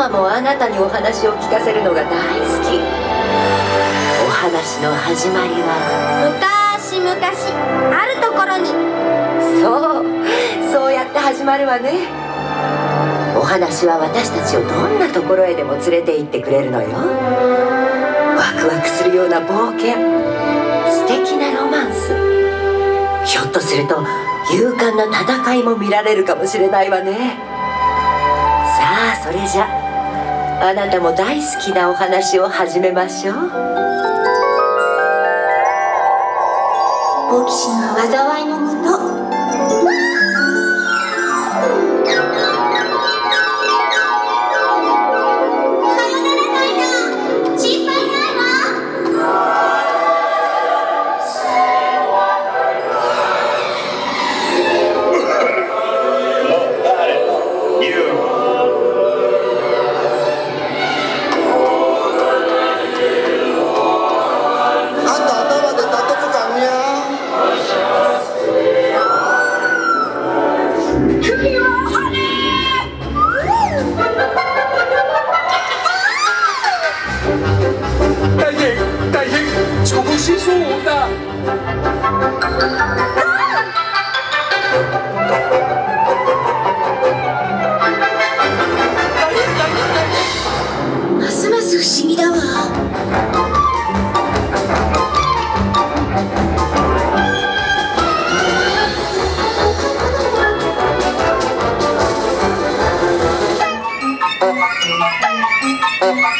ママもあなたにお話を聞かせるのが大好き。お話の始まりは昔々あるところに。そうそうやって始まるわね。お話は私たちをどんなところへでも連れて行ってくれるのよ。ワクワクするような冒険。素敵なロマンス。ひょっとすると勇敢な戦いも見られるかもしれないわね。さあそれじゃあなたも大好きなお話を始めましょう。好奇心は災いのもと Oh.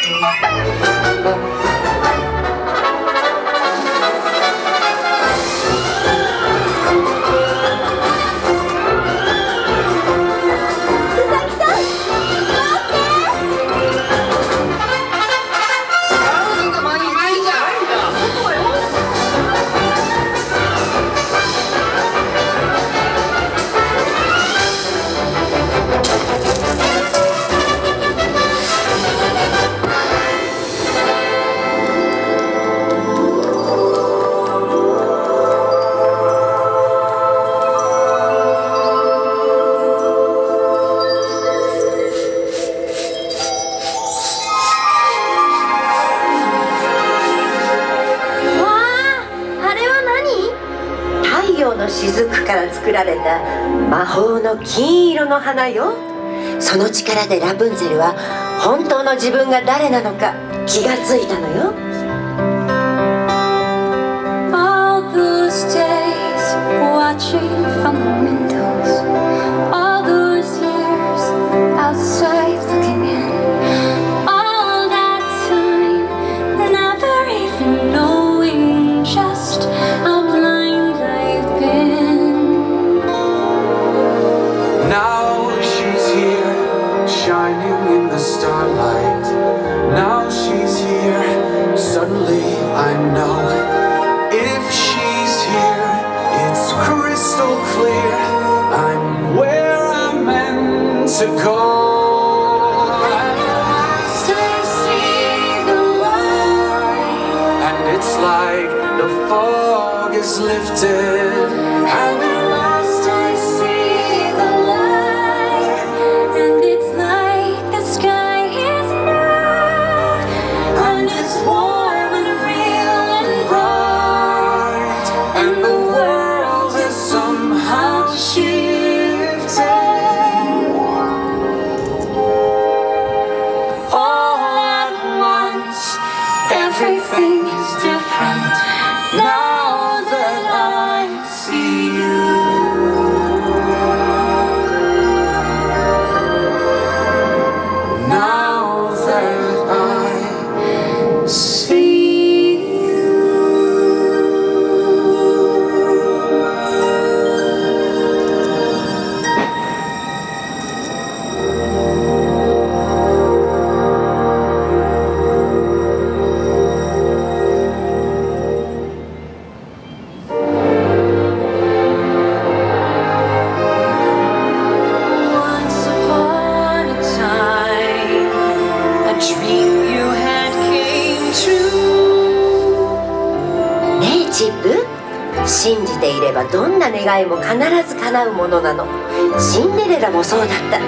作られた魔法の金色の花よ。その力でラプンツェルは本当の自分が誰なのか気がついたのよ。Lifted. チップ信じていればどんな願いも必ず叶うものなの。シンデレラもそうだった。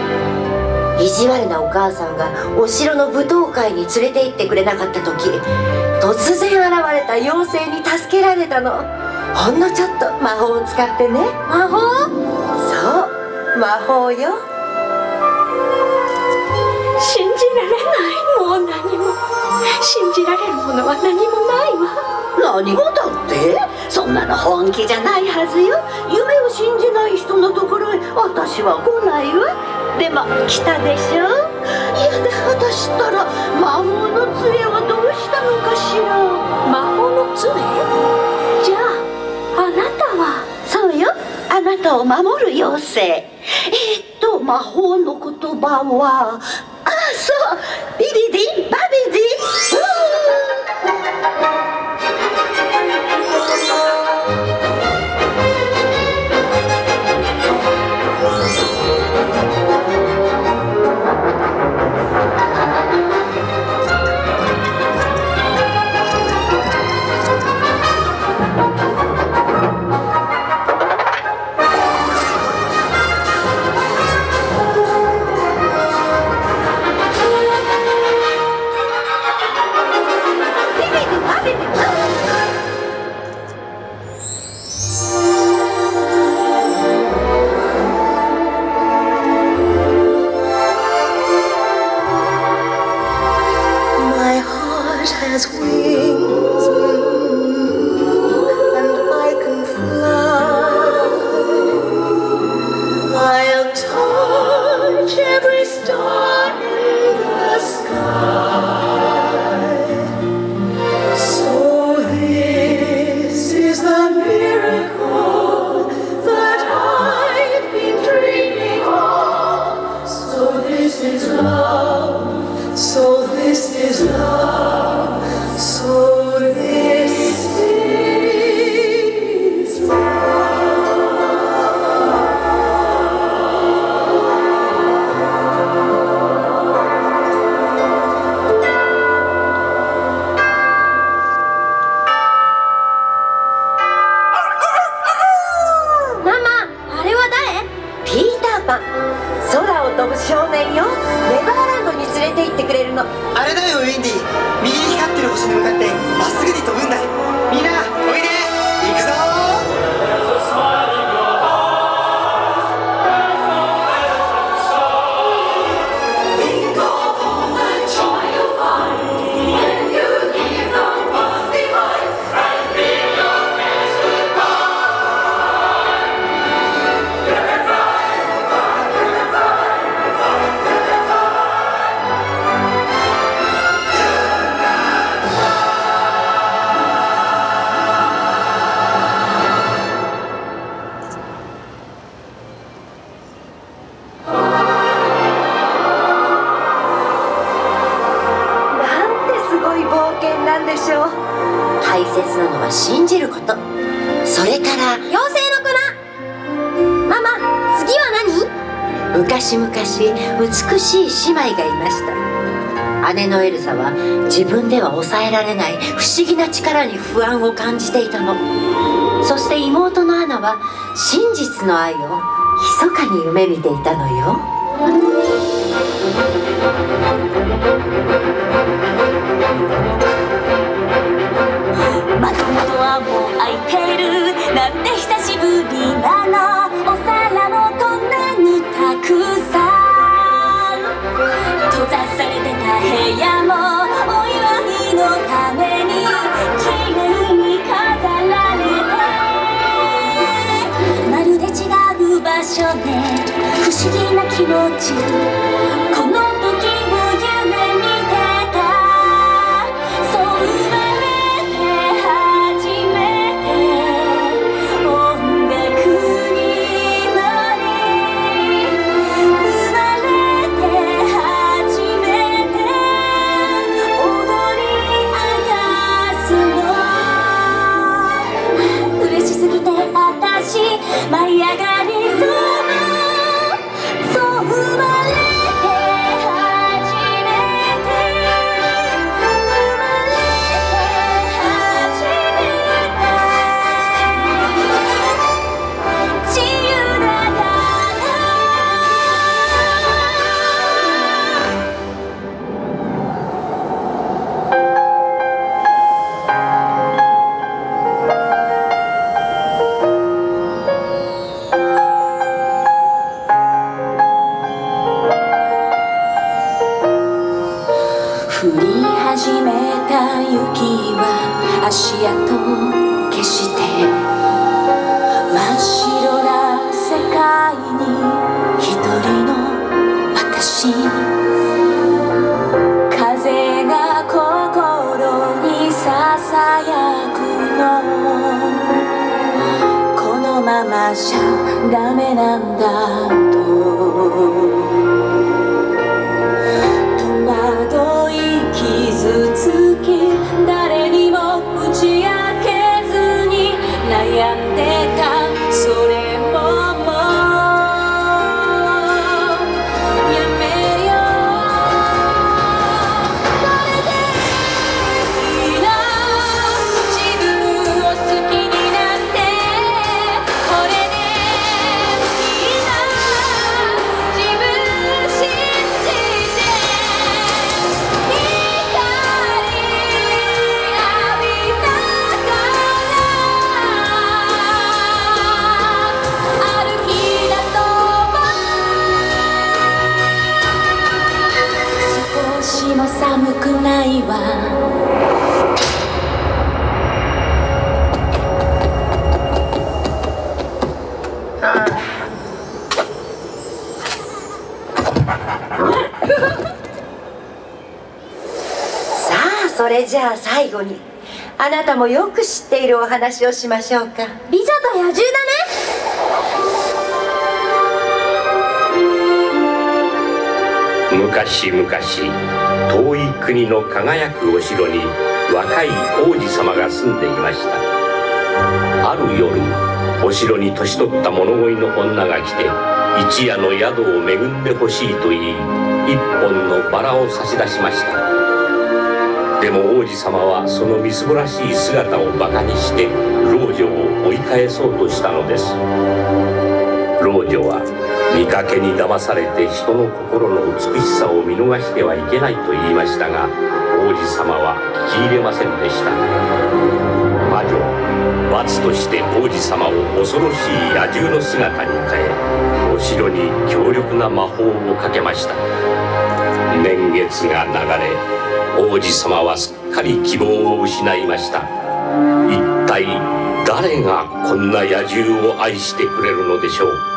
意地悪なお母さんがお城の舞踏会に連れて行ってくれなかった時突然現れた妖精に助けられたの。ほんのちょっと魔法を使ってね。魔法？そう。魔法よ。信じられないもう何も。信じられるものは何もないわ。何がだって？そんなの本気じゃないはずよ。夢を信じない人のところへ私は来ないわ。でも来たでしょ？いやだ私ったら魔法の杖はどうしたのかしら？魔法の杖？じゃああなたは？そうよ。あなたを守る妖精。えーっと魔法の言葉はあそう。ビリディバ昔々美しい姉妹がいました。姉のエルサは自分では抑えられない不思議な力に不安を感じていたの。そして妹のアナは真実の愛を密かに夢見ていたのよ窓のドアも開いてるなんて久しぶりなの議な降り始めた雪は足跡を消して真っ白な世界に一人の私風が心にささやくの。このままじゃダメなんだ。も寒くないわ。さあそれじゃあ最後に。あなたもよく知っているお話をしましょうか。美女と野獣だ昔々遠い国の輝くお城に若い王子様が住んでいました。ある夜お城に年取った物乞いの女が来て一夜の宿を恵んでほしいと言い一本のバラを差し出しました。でも王子様はそのみすぼらしい姿をバカにして老女を追い返そうとしたのです。老女は見かけに騙されて人の心の美しさを見逃してはいけないと言いましたが王子様は聞き入れませんでした。魔女罰として王子様を恐ろしい野獣の姿に変えお城に強力な魔法をかけました。年月が流れ王子様はすっかり希望を失いました。一体誰がこんな野獣を愛してくれるのでしょう？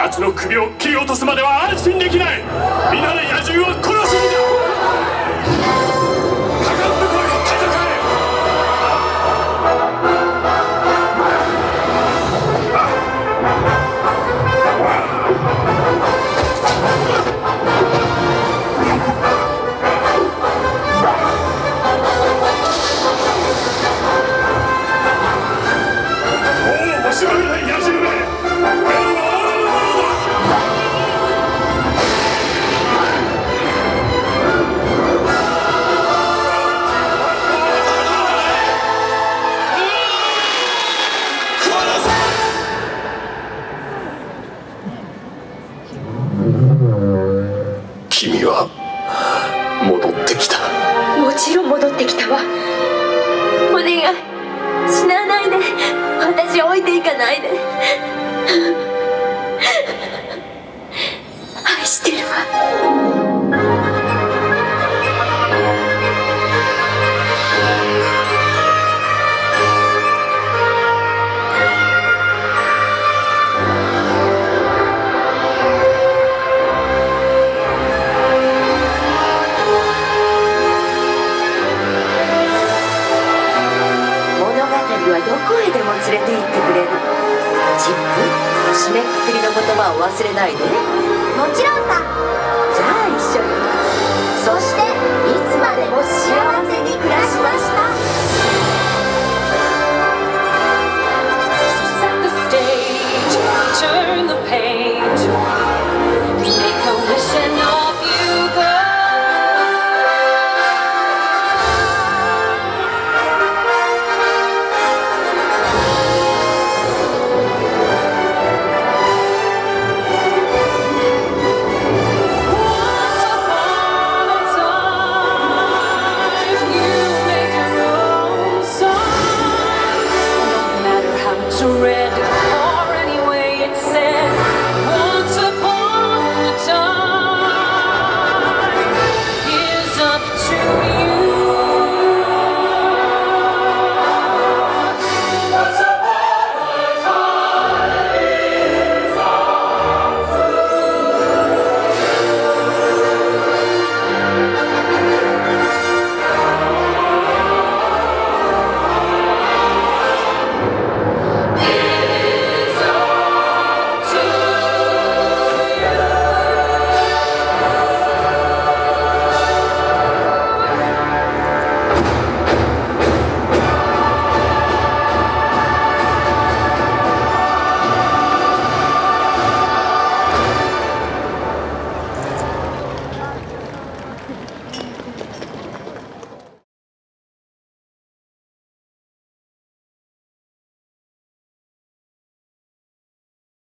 奴の首を切り落とすまでは安心できない。君は戻ってきた。もちろん戻ってきたわ。お願い。死なないで。私置いていかないで。愛してるわ。語はどこへでも連れて行ってくれる。チップ？締めくくりの言葉を忘れないで。もちろんさ。じゃあ一緒に。そしていつまでも幸せに暮らしました。Set the stage, turn the